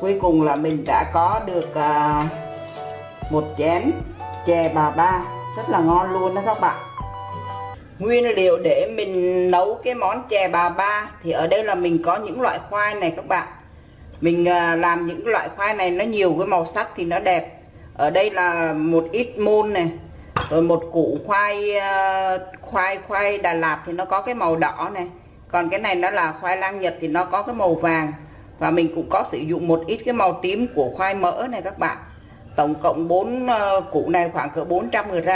cuối cùng là mình đã có được à, một chén chè bà ba. Rất là ngon luôn đó các bạn. Nguyên liệu để mình nấu cái món chè bà ba thì ở đây là mình có những loại khoai này các bạn. Mình à, làm những loại khoai này nó nhiều cái màu sắc thì nó đẹp. Ở đây là một ít môn này rồi một củ khoai à, khoai khoai Đà Lạt thì nó có cái màu đỏ này. Còn cái này nó là khoai lang Nhật thì nó có cái màu vàng và mình cũng có sử dụng một ít cái màu tím của khoai mỡ này các bạn. Tổng cộng 4 ờ, củ này khoảng cỡ 400 g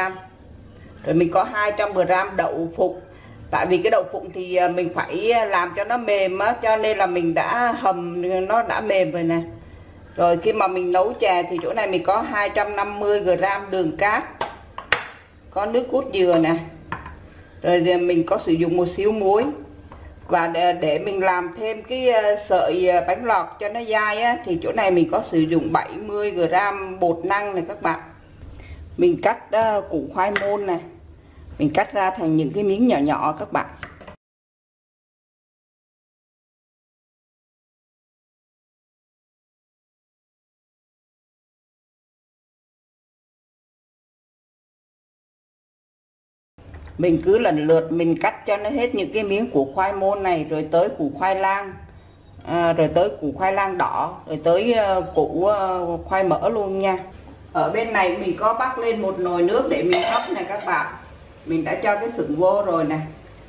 rồi mình có 200 g đậu phụng. Tại vì cái đậu phụng thì ờ, mình phải ờ, làm cho nó mềm á, cho nên là mình đã hầm nó đã mềm rồi nè. Rồi khi mà mình nấu chè thì chỗ này mình có 250 g đường cát, có nước cốt dừa nè. Rồi mình có sử dụng một xíu muối và ờ, để, mình làm thêm cái ờ, sợi ờ, bánh lọt cho nó dai á, thì chỗ này mình có sử dụng 70 g bột năng này các bạn. Mình cắt củ khoai môn này. Mình cắt ra thành những cái miếng nhỏ nhỏ các bạn. Mình cứ lần lượt mình cắt cho nó hết những cái miếng củ khoai môn này rồi tới củ khoai lang. À, rồi tới củ khoai lang đỏ rồi tới uh, củ uh, khoai mỡ luôn nha. Ở bên này mình có bắt lên một nồi nước để mình hấp này các bạn. Mình đã cho cái sửng vô rồi này.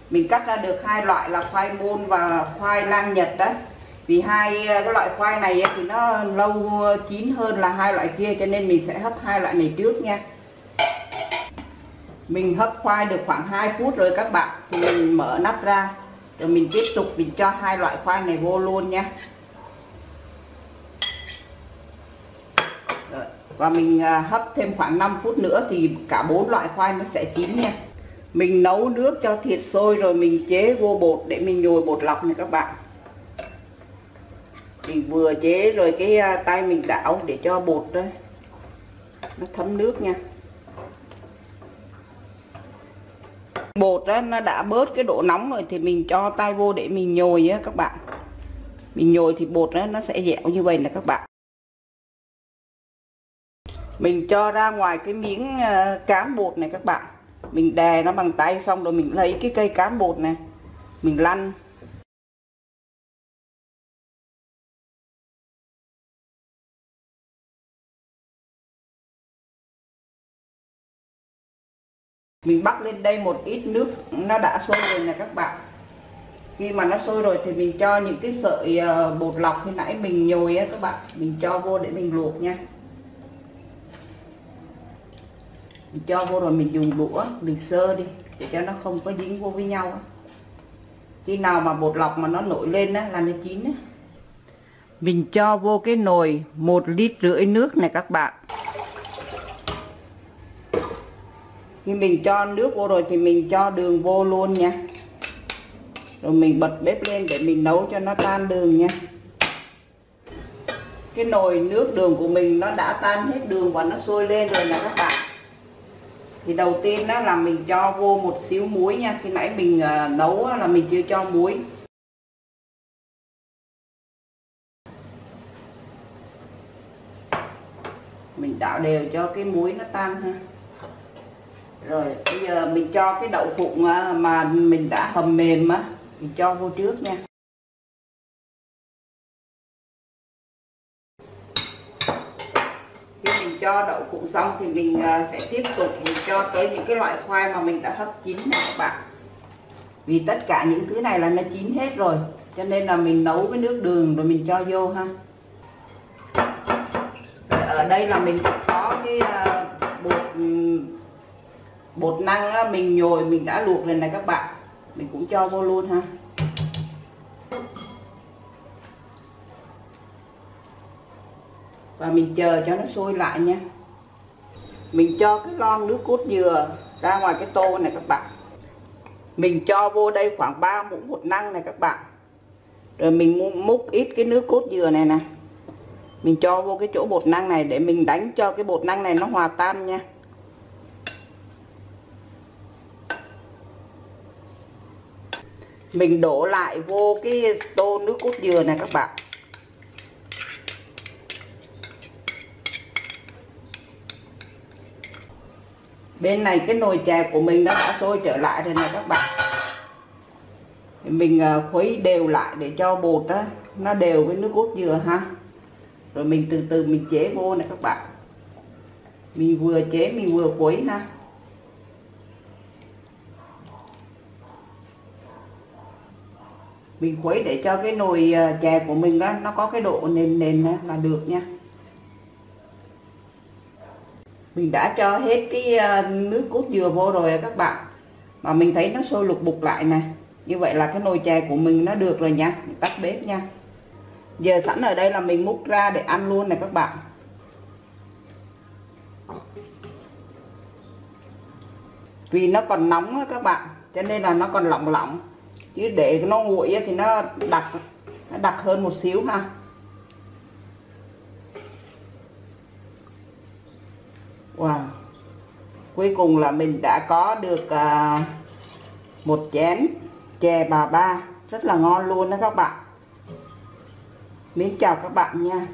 Mình cắt ra được hai loại là khoai môn và khoai lang nhật đó. Vì hai ờ, cái loại khoai này thì nó lâu chín hơn là hai loại kia cho nên mình sẽ hấp hai loại này trước nha mình hấp khoai được khoảng 2 phút rồi các bạn. Thì mình mở nắp ra. Rồi mình tiếp tục mình cho hai loại khoai này vô luôn nha rồi. và mình à, hấp thêm khoảng 5 phút nữa thì cả bốn loại khoai nó sẽ chín nha mình nấu nước cho thịt sôi rồi mình chế vô bột để mình nhồi bột lọc này các bạn. Mình vừa chế rồi cái à, tay mình đảo để cho bột đó, nó thấm nước nha. Bột đó, nó đã bớt cái độ nóng rồi thì mình cho tay vô để mình nhồi á các bạn. Mình nhồi thì bột đó, nó sẽ dẻo như vậy là các bạn. Mình cho ra ngoài cái miếng ờ, cám cán bột này các bạn. Mình đè nó bằng tay xong rồi mình lấy cái cây cán bột này mình lăn. Mình bắt lên đây một ít nước, nó đã sôi rồi nè các bạn. Khi mà nó sôi rồi thì mình cho những cái sợi ờ, bột lọc khi nãy mình nhồi á các bạn. Mình cho vô để mình luộc nha. Mình cho vô rồi mình dùng đũa, mình sơ đi, để cho nó không có dính vô với nhau khi nào mà bột lọc mà nó nổi lên á, là nó chín á. Mình cho vô cái nồi một lít rưỡi nước này các bạn. Khi mình cho nước vô rồi thì mình cho đường vô luôn nha. Rồi mình bật bếp lên để mình nấu cho nó tan đường nha. Cái nồi nước đường của mình nó đã tan hết đường và nó sôi lên rồi nè các bạn. Thì đầu tiên đó là mình cho vô một xíu muối nha. Khi nãy mình à, nấu là mình chưa cho muối. Mình đảo đều cho cái muối nó tan ha rồi, bây giờ mình cho cái đậu phụng à, mà mình đã hầm mềm á, mình cho vô trước nha. Khi mình cho đậu phụng xong thì mình à, sẽ tiếp tục mình cho tới những cái loại khoai mà mình đã hấp chín này các bạn. Vì tất cả những thứ này là nó chín hết rồi, cho nên là mình nấu với nước đường rồi mình cho vô ha. Rồi ở đây là mình có cái à, bột bột năng á, mình nhồi mình đã luộc lên này các bạn. Mình cũng cho vô luôn ha. Và mình chờ cho nó sôi lại nha. Mình cho cái lon nước cốt dừa ra ngoài cái tô này các bạn. Mình cho vô đây khoảng 3 muỗng bột năng này các bạn. Rồi mình múc ít cái nước cốt dừa này nè. Mình cho vô cái chỗ bột năng này để mình đánh cho cái bột năng này nó hòa tan nha. mình đổ lại vô cái tô nước cốt dừa này các bạn. Bên này cái nồi chè của mình nó đã sôi trở lại rồi này các bạn. Mình à, khuấy đều lại để cho bột đó, nó đều với nước cốt dừa ha. Rồi mình từ từ mình chế vô này các bạn. Mình vừa chế mình vừa khuấy ha. Mình khuấy để cho cái nồi ờ, chè của mình á, nó có cái độ nền nền là được nha. Mình đã cho hết cái ờ, nước cốt dừa vô rồi các bạn. Mà mình thấy nó sôi lục bục lại nè. Như vậy là cái nồi chè của mình nó được rồi nha. Mình tắt bếp nha. Giờ sẵn ở đây là mình múc ra để ăn luôn này các bạn. Vì nó còn nóng á các bạn, cho nên là nó còn lỏng lỏng chứ để nó nguội thì nó đặc nó đặc hơn một xíu ha. Wow. Cuối cùng là mình đã có được à, một chén chè bà ba. Rất là ngon luôn đó các bạn. Mến chào các bạn nha.